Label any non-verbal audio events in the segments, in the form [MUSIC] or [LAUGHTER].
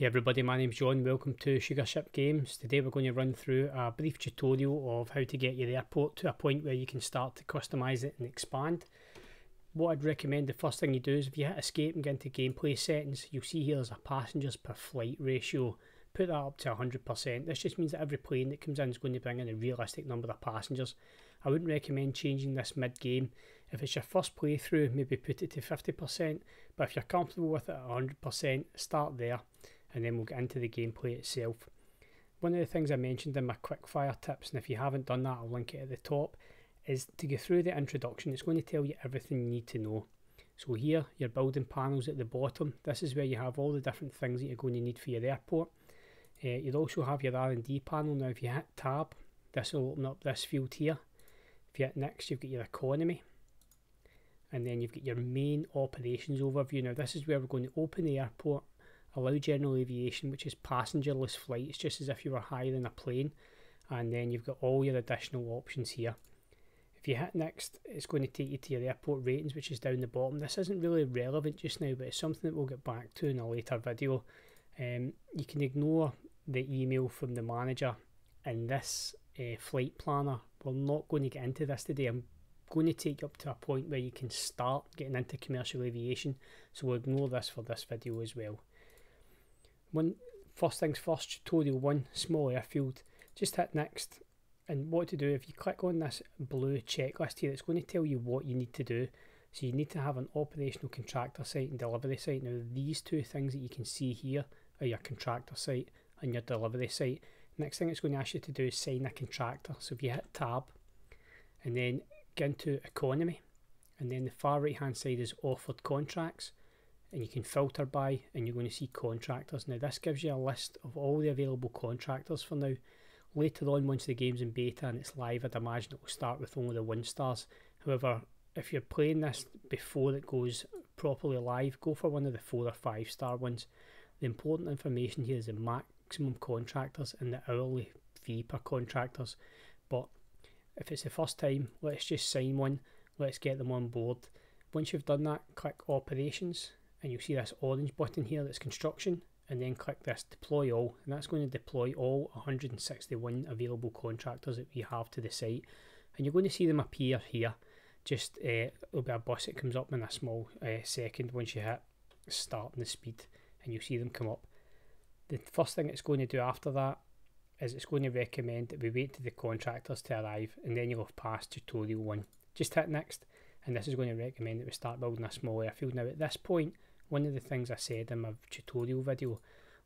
Hey everybody, my name's John. Welcome to Sugarship Games. Today we're going to run through a brief tutorial of how to get your airport to a point where you can start to customise it and expand. What I'd recommend, the first thing you do is if you hit escape and get into gameplay settings, you'll see here there's a passengers per flight ratio. Put that up to 100%. This just means that every plane that comes in is going to bring in a realistic number of passengers. I wouldn't recommend changing this mid-game. If it's your first playthrough, maybe put it to 50%, but if you're comfortable with it at 100%, start there and then we'll get into the gameplay itself. One of the things I mentioned in my quickfire tips, and if you haven't done that, I'll link it at the top, is to go through the introduction. It's going to tell you everything you need to know. So here, your building panels at the bottom. This is where you have all the different things that you're going to need for your airport. Uh, you'd also have your R&D panel. Now, if you hit tab, this will open up this field here. If you hit next, you've got your economy. And then you've got your main operations overview. Now, this is where we're going to open the airport allow general aviation, which is passengerless flights, just as if you were hiring a plane. And then you've got all your additional options here. If you hit next, it's going to take you to your airport ratings, which is down the bottom. This isn't really relevant just now, but it's something that we'll get back to in a later video. Um, you can ignore the email from the manager in this uh, flight planner. We're not going to get into this today. I'm going to take you up to a point where you can start getting into commercial aviation, so we'll ignore this for this video as well. One first things first, tutorial one, small airfield. Just hit next. And what to do if you click on this blue checklist here it's going to tell you what you need to do. So you need to have an operational contractor site and delivery site. Now these two things that you can see here are your contractor site and your delivery site. Next thing it's going to ask you to do is sign a contractor. So if you hit tab and then get into economy and then the far right hand side is offered contracts and you can filter by and you're going to see contractors. Now this gives you a list of all the available contractors for now. Later on once the game's in beta and it's live I'd imagine it will start with only the one stars. However if you're playing this before it goes properly live go for one of the four or five star ones. The important information here is the maximum contractors and the hourly fee per contractors but if it's the first time let's just sign one let's get them on board. Once you've done that click operations and you'll see this orange button here that's construction and then click this deploy all and that's going to deploy all 161 available contractors that we have to the site. And you're going to see them appear here. Just uh, there'll be a bus that comes up in a small uh, second once you hit start and the speed and you'll see them come up. The first thing it's going to do after that is it's going to recommend that we wait to the contractors to arrive and then you'll have passed tutorial one. Just hit next and this is going to recommend that we start building a small airfield. Now at this point one of the things I said in my tutorial video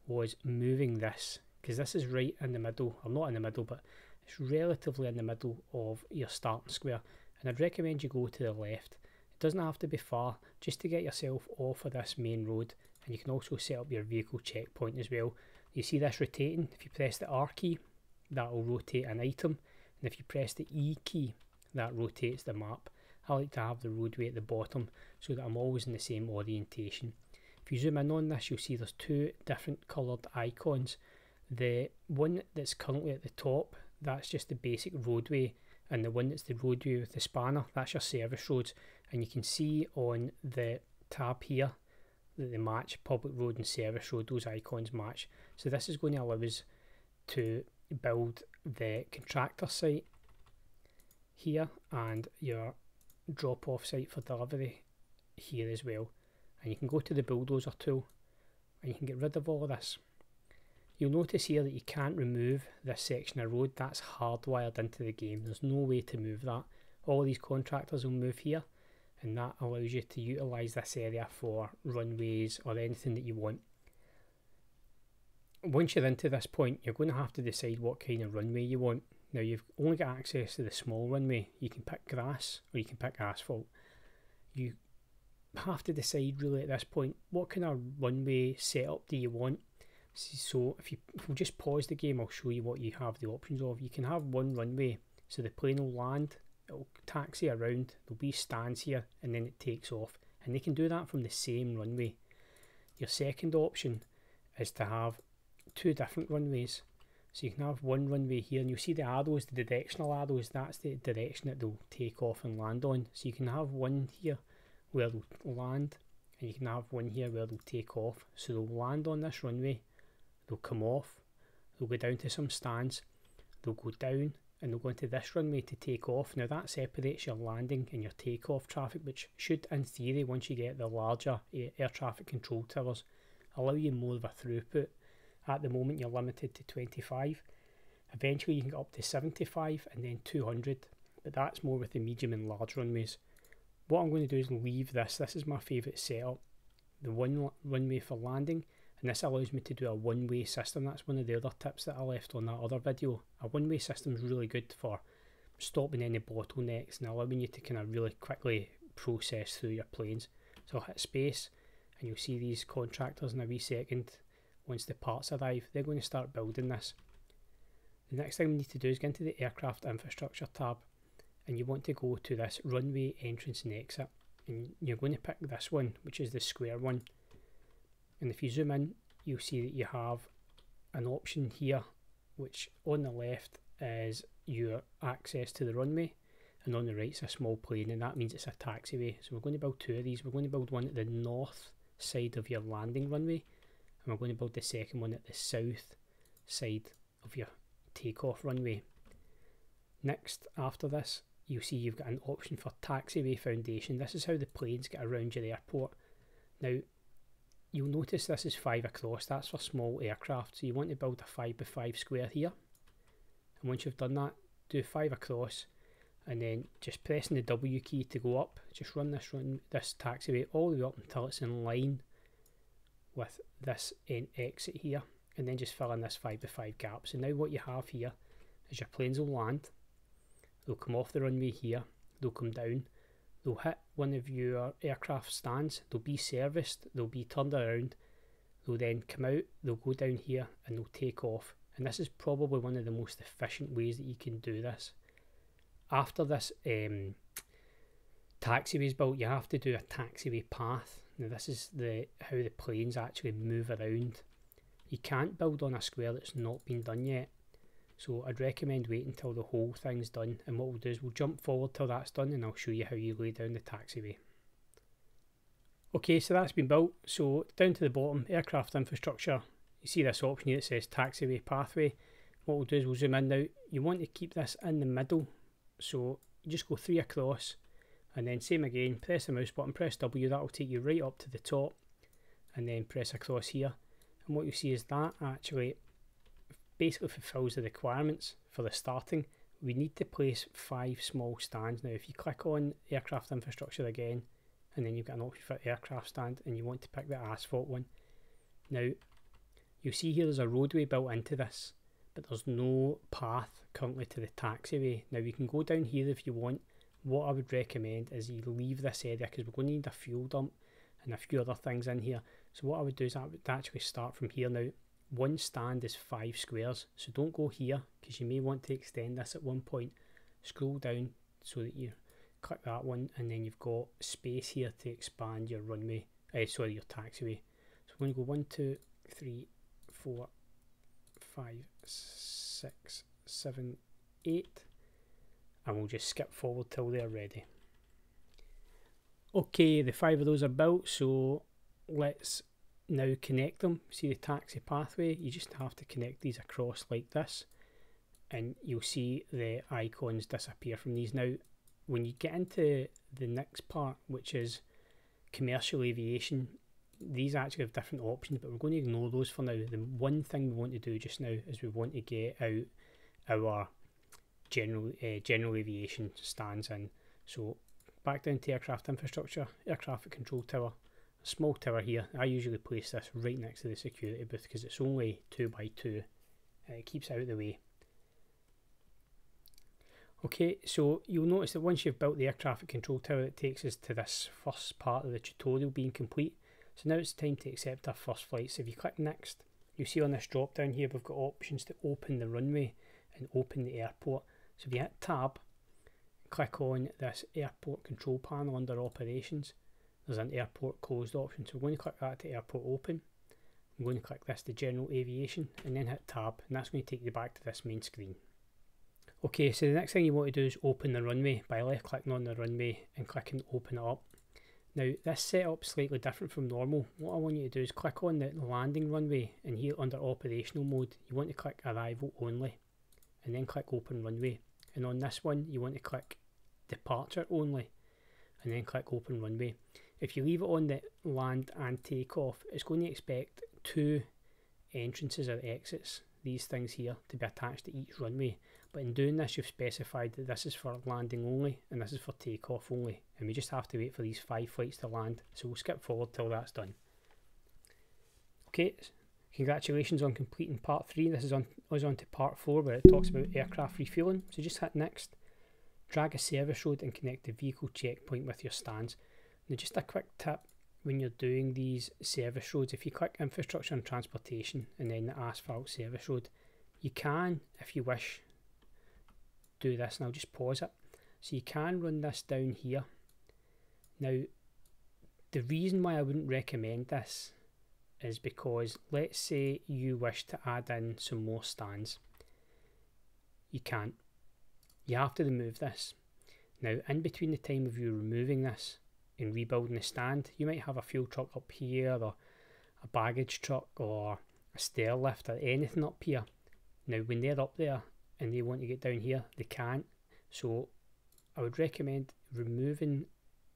was moving this because this is right in the middle, or not in the middle, but it's relatively in the middle of your starting square and I'd recommend you go to the left. It doesn't have to be far, just to get yourself off of this main road and you can also set up your vehicle checkpoint as well. You see this rotating, if you press the R key that will rotate an item and if you press the E key that rotates the map. I like to have the roadway at the bottom so that I'm always in the same orientation. If you zoom in on this you'll see there's two different coloured icons. The one that's currently at the top that's just the basic roadway and the one that's the roadway with the spanner that's your service roads and you can see on the tab here that they match public road and service road those icons match so this is going to allow us to build the contractor site here and your drop off site for delivery here as well. And you can go to the bulldozer tool and you can get rid of all of this. You'll notice here that you can't remove this section of road. That's hardwired into the game. There's no way to move that. All these contractors will move here and that allows you to utilize this area for runways or anything that you want. Once you're into this point you're going to have to decide what kind of runway you want now you've only got access to the small runway. You can pick grass or you can pick asphalt. You have to decide really at this point what kind of runway setup do you want. So if you if we'll just pause the game, I'll show you what you have the options of. You can have one runway, so the plane will land, it'll taxi around, there'll be stands here, and then it takes off. And they can do that from the same runway. Your second option is to have two different runways. So you can have one runway here and you'll see the arrows, the directional arrows, that's the direction that they'll take off and land on. So you can have one here where they'll land and you can have one here where they'll take off. So they'll land on this runway they'll come off, they'll go down to some stands, they'll go down and they'll go into this runway to take off. Now that separates your landing and your takeoff traffic, which should, in theory, once you get the larger air traffic control towers, allow you more of a throughput. At the moment, you're limited to 25. Eventually, you can get up to 75 and then 200, but that's more with the medium and large runways. What I'm going to do is leave this. This is my favourite setup. The one runway for landing and this allows me to do a one-way system. That's one of the other tips that I left on that other video. A one-way system is really good for stopping any bottlenecks and allowing you to kind of really quickly process through your planes. So I'll hit space and you'll see these contractors in a wee second. Once the parts arrive, they're going to start building this. The next thing we need to do is get into the aircraft infrastructure tab and you want to go to this runway entrance and exit and you're going to pick this one which is the square one. And if you zoom in you'll see that you have an option here which on the left is your access to the runway and on the right is a small plane and that means it's a taxiway. So we're going to build two of these. We're going to build one at the north side of your landing runway and we're going to build the second one at the south side of your takeoff runway. Next after this you'll see you've got an option for taxiway foundation. This is how the planes get around your airport. Now You'll notice this is 5 across, that's for small aircraft, so you want to build a 5 by 5 square here. And once you've done that, do 5 across, and then just pressing the W key to go up, just run this run this taxiway all the way up until it's in line with this exit here, and then just fill in this 5 by 5 gap. So now what you have here is your planes will land, they'll come off the runway here, they'll come down, they'll hit one of your aircraft stands, they'll be serviced, they'll be turned around, they'll then come out, they'll go down here and they'll take off. And this is probably one of the most efficient ways that you can do this. After this um, taxiway is built, you have to do a taxiway path. Now this is the how the planes actually move around. You can't build on a square that's not been done yet. So I'd recommend waiting until the whole thing's done and what we'll do is we'll jump forward till that's done and I'll show you how you lay down the taxiway. Okay, so that's been built. So down to the bottom, aircraft infrastructure, you see this option here that says taxiway pathway. What we'll do is we'll zoom in now. You want to keep this in the middle. So you just go three across and then same again, press the mouse button, press W, that'll take you right up to the top and then press across here. And what you see is that actually basically fulfills the requirements for the starting. We need to place five small stands. Now, if you click on aircraft infrastructure again, and then you've got an option for aircraft stand, and you want to pick the asphalt one. Now, you'll see here there's a roadway built into this, but there's no path currently to the taxiway. Now, you can go down here if you want. What I would recommend is you leave this area because we're going to need a fuel dump and a few other things in here. So what I would do is I would actually start from here now. One stand is five squares so don't go here because you may want to extend this at one point. Scroll down so that you click that one and then you've got space here to expand your runway uh, sorry your taxiway. So we're going to go one two three four five six seven eight and we'll just skip forward till they're ready okay the five of those are built so let's now connect them. See the taxi pathway? You just have to connect these across like this and you'll see the icons disappear from these. Now, when you get into the next part, which is commercial aviation, these actually have different options, but we're going to ignore those for now. The one thing we want to do just now is we want to get out our general uh, general aviation stands in. So back down to aircraft infrastructure, air traffic control tower, a small tower here. I usually place this right next to the security booth because it's only 2 by 2 and it keeps out of the way. Okay, so you'll notice that once you've built the air traffic control tower, it takes us to this first part of the tutorial being complete. So now it's time to accept our first flight. So if you click next, you see on this drop down here, we've got options to open the runway and open the airport. So if you hit tab, click on this airport control panel under operations, there's an airport closed option. So we're going to click that to airport open. I'm going to click this to general aviation and then hit tab and that's going to take you back to this main screen. Okay, so the next thing you want to do is open the runway by left clicking on the runway and clicking open it up. Now this setup slightly different from normal. What I want you to do is click on the landing runway and here under operational mode you want to click arrival only and then click open runway and on this one you want to click departure only and then click open runway. If you leave it on the land and takeoff it's going to expect two entrances or exits, these things here, to be attached to each runway. But in doing this, you've specified that this is for landing only and this is for takeoff only. And we just have to wait for these five flights to land. So we'll skip forward till that's done. Okay, congratulations on completing part three. This is on us on to part four where it talks about aircraft refueling. So just hit next. Drag a service road and connect the vehicle checkpoint with your stands. Now just a quick tip when you're doing these service roads, if you click infrastructure and transportation and then the asphalt service road, you can, if you wish, do this and I'll just pause it. So you can run this down here. Now, the reason why I wouldn't recommend this is because let's say you wish to add in some more stands. You can't. You have to remove this. Now, in between the time of you removing this and rebuilding the stand. You might have a fuel truck up here or a baggage truck or a stair lift or anything up here. Now when they're up there and they want to get down here, they can't. So I would recommend removing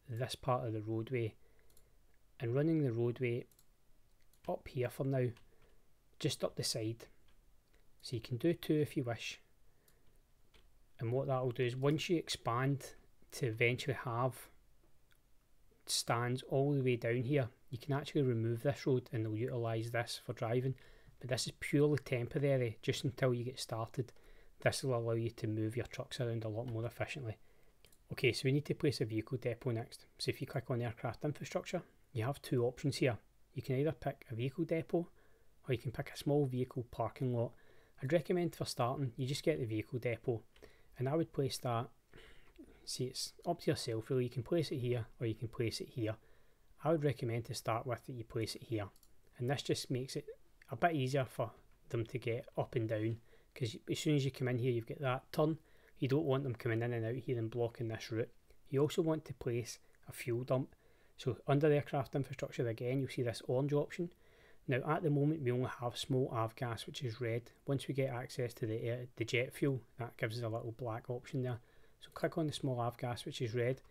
this part of the roadway and running the roadway up here for now, just up the side. So you can do two if you wish. And what that will do is once you expand to eventually have stands all the way down here. You can actually remove this road and they'll utilise this for driving. But this is purely temporary, just until you get started. This will allow you to move your trucks around a lot more efficiently. Okay, so we need to place a vehicle depot next. So if you click on aircraft infrastructure, you have two options here. You can either pick a vehicle depot or you can pick a small vehicle parking lot. I'd recommend for starting, you just get the vehicle depot. And I would place that see it's up to yourself really. You can place it here or you can place it here. I would recommend to start with that you place it here. And this just makes it a bit easier for them to get up and down because as soon as you come in here you've got that turn. You don't want them coming in and out here and blocking this route. You also want to place a fuel dump so under the aircraft infrastructure again you'll see this orange option now at the moment we only have small avgas which is red once we get access to the, uh, the jet fuel that gives us a little black option there so click on the small avgas which is red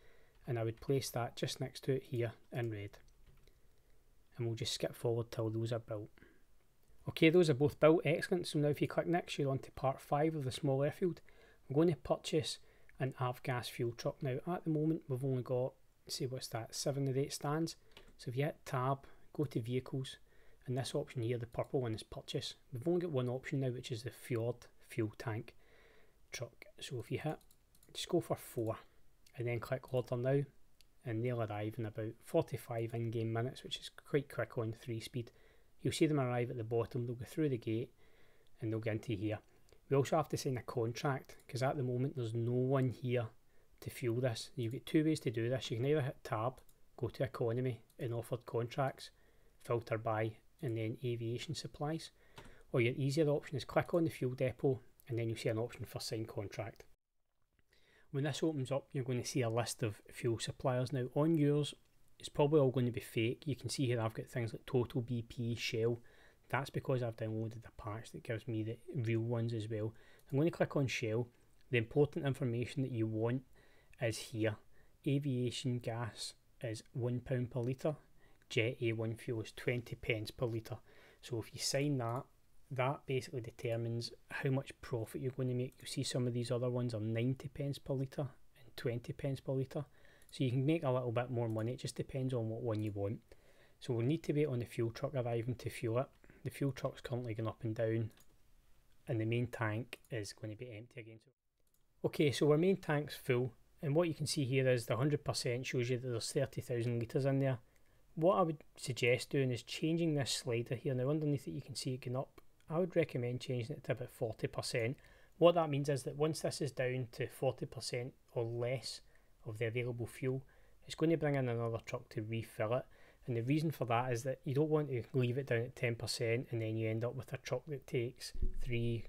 and I would place that just next to it here in red. And we'll just skip forward till those are built. Okay, those are both built, excellent. So now if you click next, you're on to part 5 of the small airfield. I'm going to purchase an avgas fuel truck. Now at the moment we've only got, see what's that, 7 or 8 stands. So if you hit tab, go to vehicles, and this option here, the purple one is purchase. We've only got one option now which is the Fjord fuel tank truck. So if you hit just go for four and then click order now and they'll arrive in about 45 in-game minutes which is quite quick on 3 speed. You'll see them arrive at the bottom, they'll go through the gate and they'll get into here. We also have to sign a contract because at the moment there's no one here to fuel this. You've got two ways to do this. You can either hit tab, go to economy and offered contracts, filter by and then aviation supplies. Or your easier option is click on the fuel depot and then you'll see an option for sign contract. When this opens up, you're going to see a list of fuel suppliers. Now, on yours, it's probably all going to be fake. You can see here I've got things like Total, BP, Shell. That's because I've downloaded the patch that gives me the real ones as well. I'm going to click on Shell. The important information that you want is here. Aviation gas is £1 per litre. Jet A1 fuel is 20 pence per litre. So if you sign that, that basically determines how much profit you're going to make. You see some of these other ones are 90 pence per litre and 20 pence per litre. So you can make a little bit more money. It just depends on what one you want. So we'll need to wait on the fuel truck arriving to fuel it. The fuel truck's currently going up and down and the main tank is going to be empty again. Okay, so our main tank's full and what you can see here is the 100% shows you that there's 30,000 litres in there. What I would suggest doing is changing this slider here. Now underneath it you can see it going up I would recommend changing it to about 40%. What that means is that once this is down to 40% or less of the available fuel, it's going to bring in another truck to refill it. And the reason for that is that you don't want to leave it down at 10% and then you end up with a truck that takes three,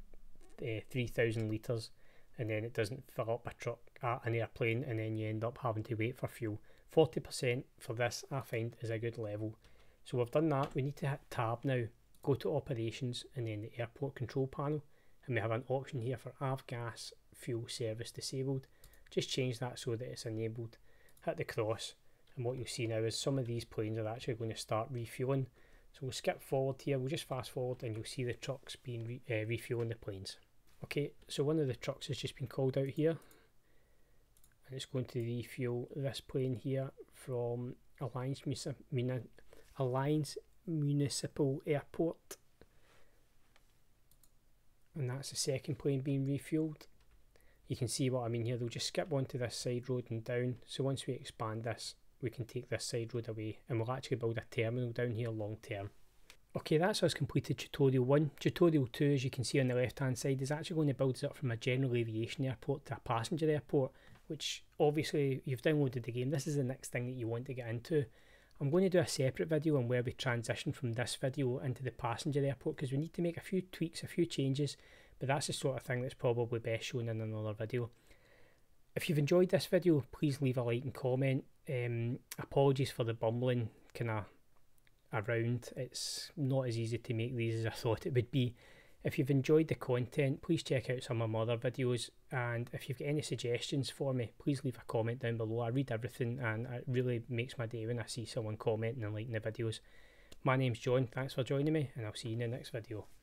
uh, 3,000 litres and then it doesn't fill up a truck at an airplane and then you end up having to wait for fuel. 40% for this I find is a good level. So we've done that. We need to hit tab now, go to operations and then the airport control panel. And we have an option here for avgas fuel service disabled. Just change that so that it's enabled. Hit the cross and what you'll see now is some of these planes are actually going to start refueling. So we'll skip forward here, we'll just fast forward and you'll see the trucks being re uh, refueling the planes. Okay, so one of the trucks has just been called out here. And it's going to refuel this plane here from Alliance, Muni Alliance Municipal Airport. And that's the second plane being refueled. You can see what I mean here they'll just skip onto this side road and down. So once we expand this we can take this side road away and we'll actually build a terminal down here long term Okay, that's us completed tutorial 1. Tutorial 2, as you can see on the left hand side, is actually going to build us up from a general aviation airport to a passenger airport which obviously you've downloaded the game. This is the next thing that you want to get into. I'm going to do a separate video on where we transition from this video into the passenger airport because we need to make a few tweaks, a few changes, but that's the sort of thing that's probably best shown in another video. If you've enjoyed this video, please leave a like and comment. Um, apologies for the bumbling kind of around. It's not as easy to make these as I [LAUGHS] thought it would be. If you've enjoyed the content, please check out some of my other videos. And if you've got any suggestions for me, please leave a comment down below. I read everything and it really makes my day when I see someone commenting and liking the videos. My name's John, thanks for joining me, and I'll see you in the next video.